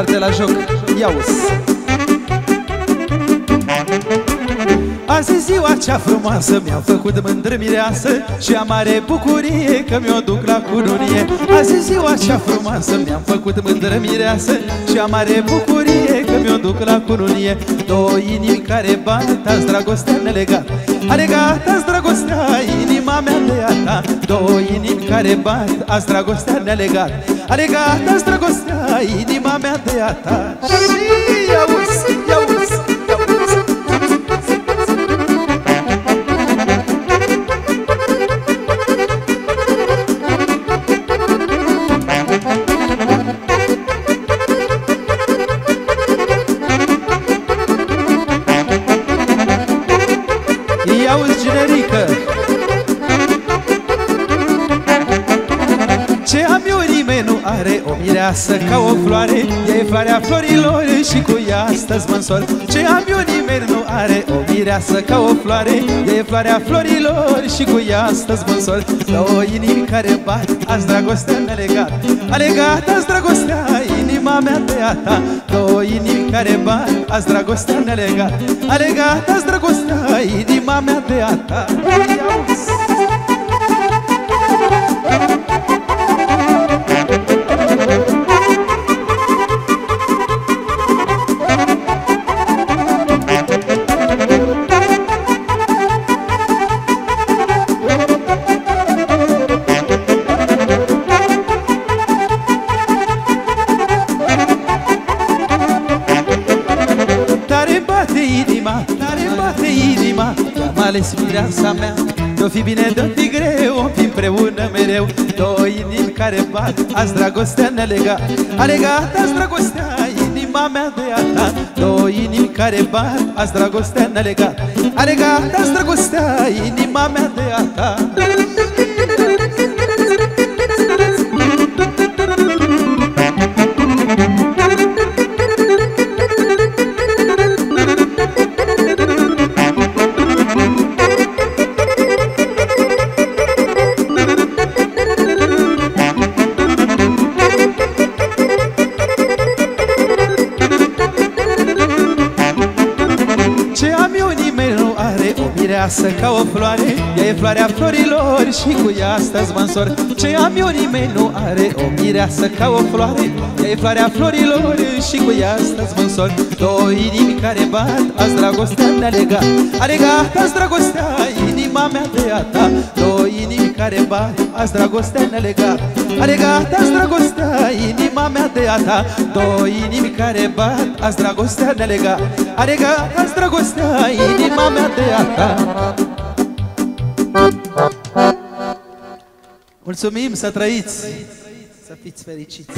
carte la joc Ia -uzi. Azi ziua cea frumoasă Mi-am făcut mândră mireasă Și am mare bucurie că mi-o duc la cununie Azi ziua cea frumoasă Mi-am făcut mândră mireasă Și am mare bucurie că mi-o duc la cununie Două inimi care bat Azi dragostea nelegat Alegat azi dragostea Inima mea de a ta Două inimi care bat Azi dragostea nelegat Alegat azi dragostea Inima mea de a ta Și auzi, auzi mireasă ca o floare E floarea florilor și cu ea astăzi mă însor. Ce am eu nimeni nu are O mireasă ca o floare E floarea florilor și cu ea astăzi mă însor. Două inimi care bat Azi dragostea ne legat A legat azi dragostea Inima mea de a ta. Două inimi care bat Azi dragostea ne legat A legat azi dragostea Inima mea de a ta. Ia ales mireasa mea. De-o fi bine, de-o fi greu, o fi împreună mereu. Două inimi care bat, azi dragostea ne lega A legat azi dragostea, inima mea de a ta. Două inimi care bat, azi dragostea ne lega A legat azi dragostea, inima mea de a ta mireasă ca o floare Ea e floarea florilor și cu ea astăzi mă însor. Ce am eu nimeni nu are O mireasă ca o floare Ea e floarea florilor și cu ea astăzi mă însor. Două inimi care bat Azi dragostea ne-a legat. A legat azi dragostea Inima mea de a ta. Două inimi care bat Azi dragostea ne-a legat. A legat azi dragostea Inima mea de a ta. Două inimi care bat Azi dragostea ne-a legat A legat azi dragostea Inima mea de a ta. Mulțumim, să trăiți, să fiți fericiți!